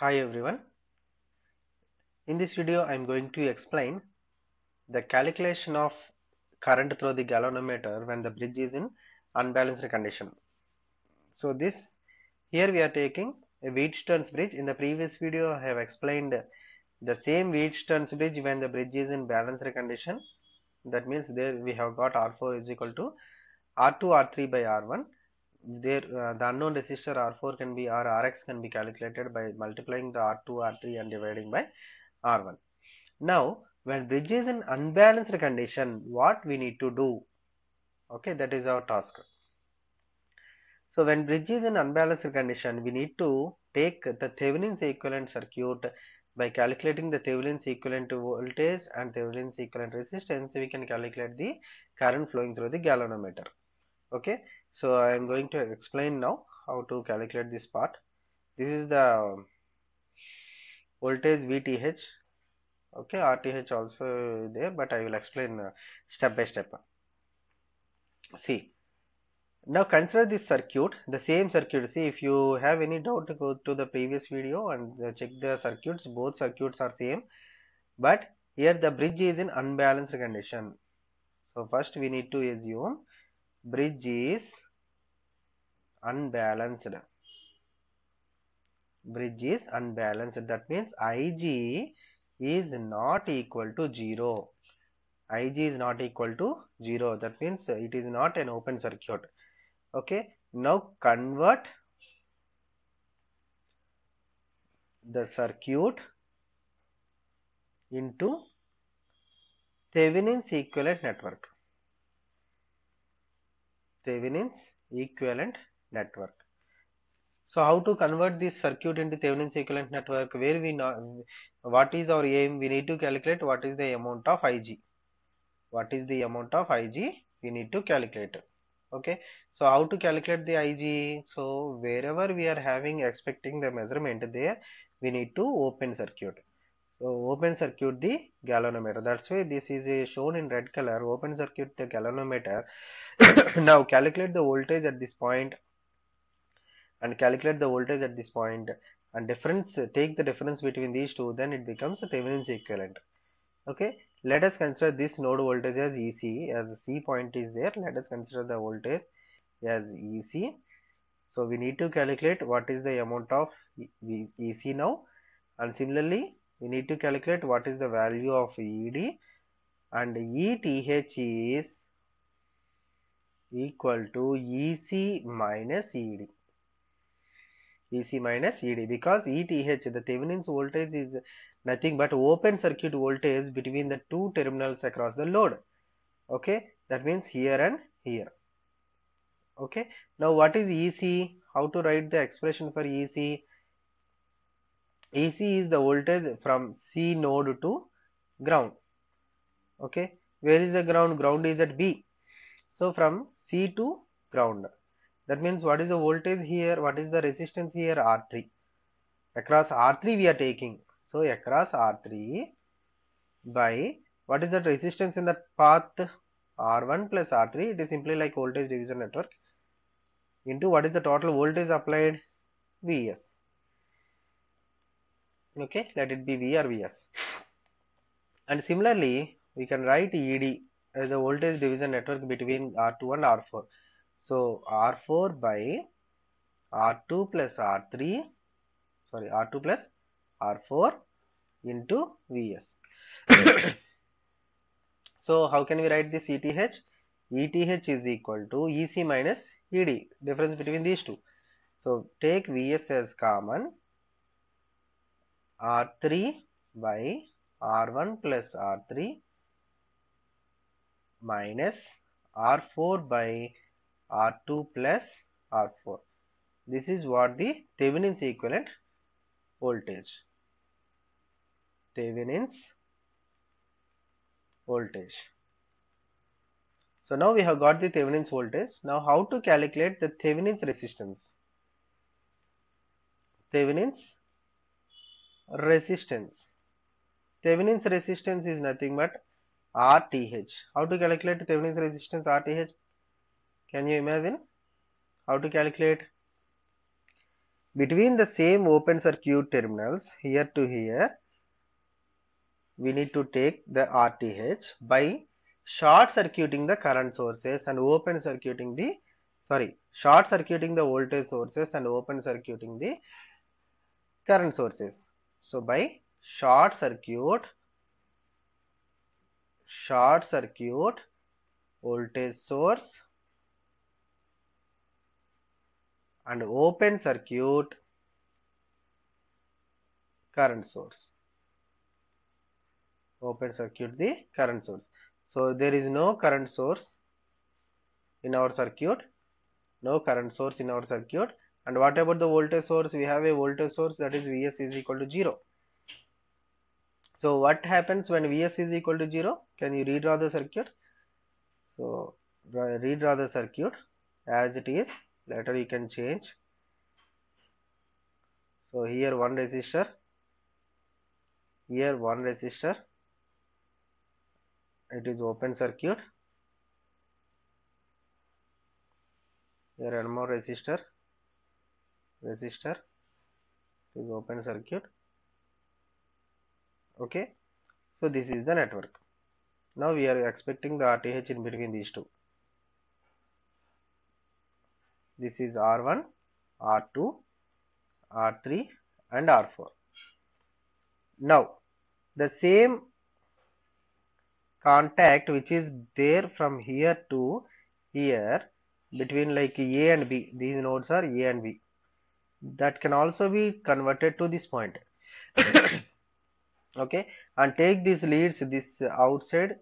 Hi everyone. In this video I am going to explain the calculation of current through the galvanometer when the bridge is in unbalanced condition. So this here we are taking a Wheatstone's bridge. In the previous video I have explained the same Wheatstone's bridge when the bridge is in balanced condition. That means there we have got R4 is equal to R2 R3 by R1 there uh, the unknown resistor R4 can be or Rx can be calculated by multiplying the R2 R3 and dividing by R1 now when bridge is in unbalanced condition what we need to do? Okay that is our task. So when bridge is in unbalanced condition we need to take the Thevenin's equivalent circuit. By calculating the Thevenin's equivalent voltage and Thevenin's equivalent resistance we can calculate the current flowing through the galvanometer. Okay so I am going to explain now how to calculate this part. This is the voltage VTH okay RTH also there but I will explain uh, step by step. See now consider this circuit the same circuit. See if you have any doubt go to the previous video and check the circuits. Both circuits are same but here the bridge is in unbalanced condition. So first we need to assume bridge is unbalanced. Bridge is unbalanced. That means ig is not equal to 0 ig is not equal to 0 that means it is not an open circuit. Okay? Now convert the circuit into Thevenin's equivalent network Thevenin's equivalent network. So how to convert this circuit into Thevenin's equivalent network? Where we know what is our aim? We need to calculate what is the amount of Ig what is the amount of Ig we need to calculate? Okay. So how to calculate the Ig so wherever we are having expecting the measurement there we need to open circuit so open circuit the galvanometer. That's why this is shown in red color. Open circuit the galvanometer. Now calculate the voltage at this point and calculate the voltage at this point and difference take the difference between these two then it becomes a Thevenin's equivalent. Okay? Let us consider this node voltage as EC as the C point is there. Let us consider the voltage as EC so we need to calculate what is the amount of EC now. And similarly we need to calculate what is the value of ED and ETH is equal to EC minus ED. EC minus ED because ETH the Thevenin's voltage is nothing but open circuit voltage between the two terminals across the load. Okay, that means here and here. Okay, now what is EC? How to write the expression for EC? EC is the voltage from C node to ground. Okay, where is the ground? Ground is at B. So from C to ground. That means what is the voltage here? What is the resistance here? R3. Across R3 we are taking. So across R3 by what is that resistance in that path? R1 plus R3. It is simply like voltage division network into what is the total voltage applied? Vs. Okay, let it be V or Vs. And similarly, we can write ED as a voltage division network between R2 and R4. So R4 by R2 plus R3 sorry R2 plus R4 into Vs. so how can we write this ETH? ETH is equal to EC minus ED difference between these two. So take Vs as common R3 by R1 plus R3 minus R4 by R2 plus R4. This is what the Thevenin's equivalent voltage. Thevenin's voltage. So now we have got the Thevenin's voltage. Now how to calculate the Thevenin's resistance? Thevenin's resistance. Thevenin's resistance is nothing but RTH. How to calculate Thevenin's resistance RTH? Can you imagine how to calculate? between the same open circuit terminals here to here we need to take the RTH by short circuiting the current sources and open circuiting the sorry short circuiting the voltage sources and open circuiting the current sources. So by short circuit short circuit voltage source and open circuit current source. Open circuit the current source. So there is no current source in our circuit. No current source in our circuit and what about the voltage source? We have a voltage source that is vs is equal to 0 so what happens when vs is equal to 0 can you redraw the circuit? So redraw the circuit as it is. Later you can change. So here one resistor. Here one resistor. It is open circuit. Here one more resistor resistor. Is open circuit. Okay. So this is the network. Now we are expecting the RTH in between these two. This is R1 R2 R3 and R4 now the same contact which is there from here to here between like A and B these nodes are A and B that can also be converted to this point. Okay? And take these leads this outside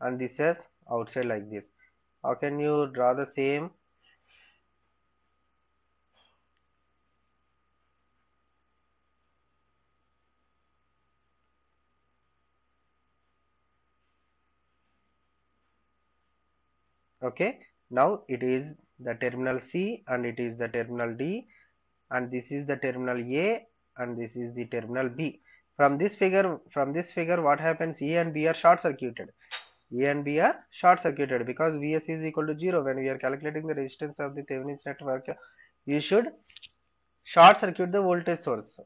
and this as outside like this. How can you draw the same? Okay? Now it is the terminal C and it is the terminal D and this is the terminal A and this is the terminal B. From this figure from this figure what happens? A and B are short circuited. A and B are short circuited because Vs is equal to 0 when we are calculating the resistance of the Thevenin's network you should short circuit the voltage source.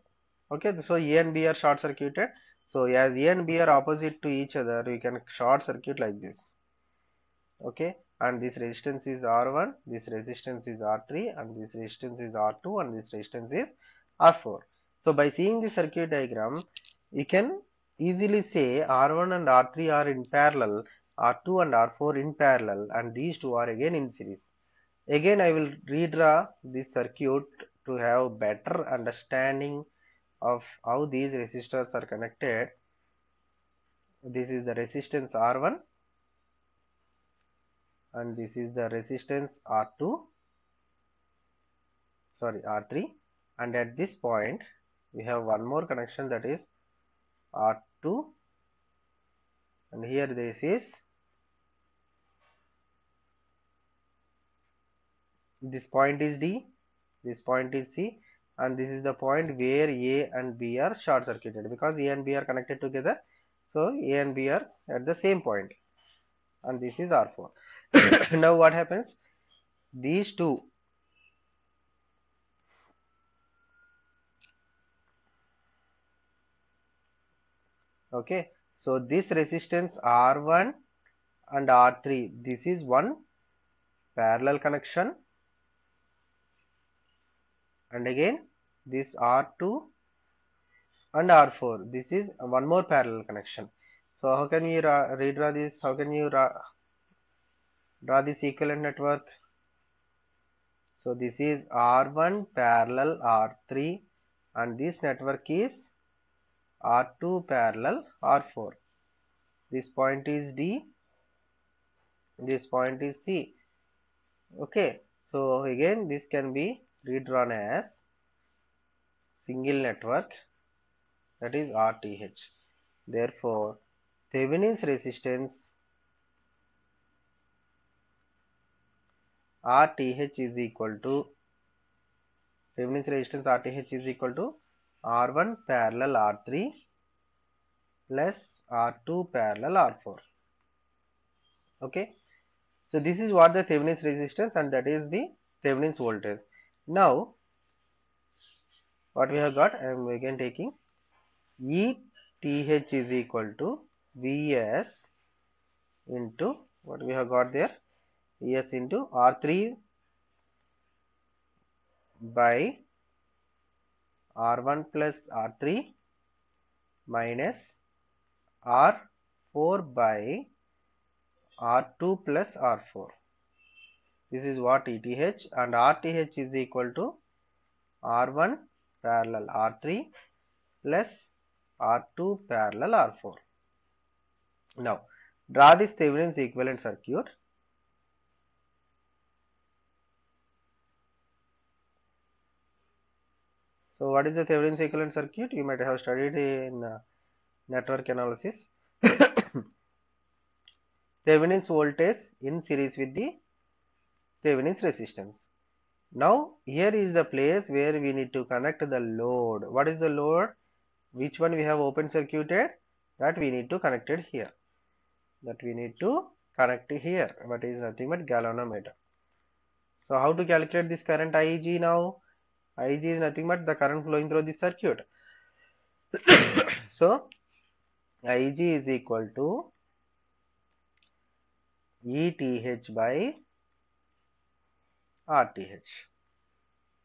Okay so A and B are short circuited. So as A and B are opposite to each other we can short circuit like this. Okay and this resistance is R1, this resistance is R3 and this resistance is R2 and this resistance is R4. So by seeing the circuit diagram, you can easily say R1 and R3 are in parallel, R2 and R4 in parallel and these two are again in series. Again I will redraw this circuit to have better understanding of how these resistors are connected. This is the resistance R1 and this is the resistance R2 sorry R3 and at this point we have one more connection that is R2 and here this is this point is D this point is C and this is the point where A and B are short circuited because A and B are connected together. So A and B are at the same point. And this is R4 now what happens? These two. Okay. So this resistance r1 and r3 this is one parallel connection. And again this r2 and r4 this is one more parallel connection. So how can you redraw this? How can you draw this equivalent network so this is R1 parallel R3 and this network is R2 parallel R4 this point is D this point is C. Okay. So again this can be redrawn as single network that is RTH therefore Thevenin's resistance RTH is equal to Thevenin's resistance RTH is equal to R1 parallel R3 plus R2 parallel R4 okay so this is what the Thevenin's resistance and that is the Thevenin's voltage now what we have got I am again taking ETH is equal to Vs into what we have got there Vs into R3 by R1 plus R3 minus R4 by R2 plus R4. This is what ETH and RTH is equal to R1 parallel R3 plus R2 parallel R4. Now, draw this Thevenin's equivalent circuit. So, what is the Thevenin's equivalent circuit? You might have studied in uh, network analysis. Thevenin's voltage in series with the Thevenin's resistance. Now, here is the place where we need to connect the load. What is the load? Which one we have open circuited? That we need to connect it here. That we need to connect here. But is nothing but galvanometer. So, how to calculate this current IG now? IG is nothing but the current flowing through the circuit. so, Ig is equal to ETH by RTH.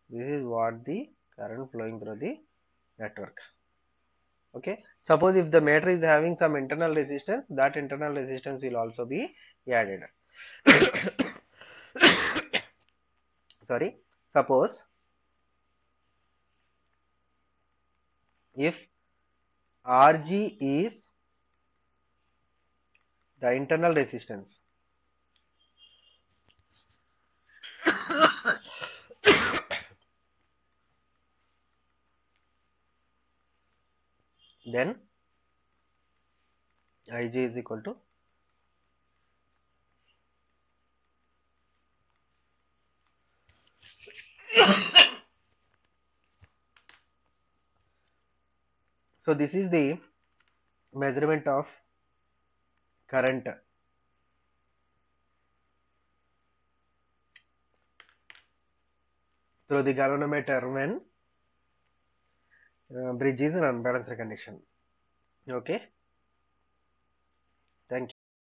This is what the current flowing through the network. Okay. Suppose if the meter is having some internal resistance, that internal resistance will also be added. Sorry. Suppose if Rg is the internal resistance then Ig is equal to so this is the measurement of current. Through the galvanometer when uh, bridge is in unbalanced condition. Okay